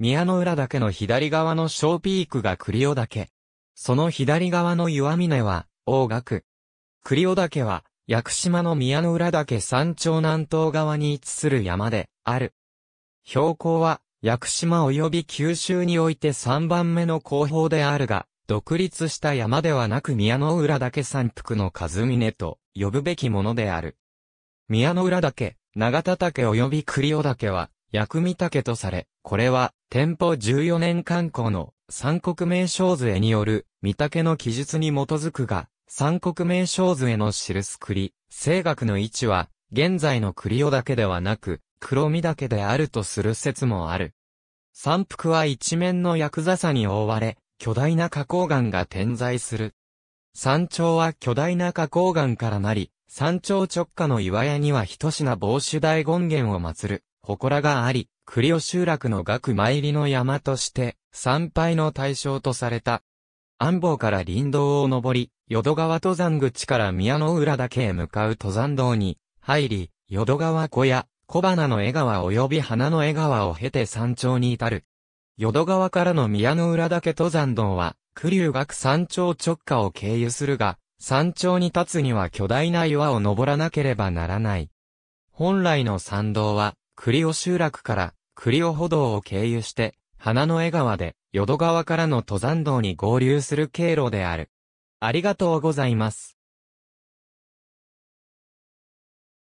宮の浦岳の左側の小ピークが栗尾岳。その左側の岩峰は、大岳。栗尾岳は、屋久島の宮の浦岳山頂南東側に位置する山で、ある。標高は、屋久島及び九州において3番目の高峰であるが、独立した山ではなく宮の浦岳山腹の和峰と呼ぶべきものである。宮の浦岳、長田岳及び栗尾岳は、薬味岳とされ、これは、天保14年観光の三国名称図絵による、三岳の記述に基づくが、三国名称図絵の記す栗、声楽の位置は、現在の栗尾岳ではなく、黒見岳であるとする説もある。山腹は一面の薬座さに覆われ、巨大な花崗岩が点在する。山頂は巨大な花崗岩からなり、山頂直下の岩屋には一品帽子大権現を祀る、祠があり、栗尾集落の学参りの山として、参拝の対象とされた。安房から林道を登り、淀川登山口から宮の浦岳へ向かう登山道に入り、淀川小屋、小花の江川及び花の江川を経て山頂に至る。淀川からの宮の浦岳登山道は、九竜岳山頂直下を経由するが、山頂に立つには巨大な岩を登らなければならない。本来の山道は、栗尾集落から栗尾歩道を経由して、花の江川で淀川からの登山道に合流する経路である。ありがとうございます。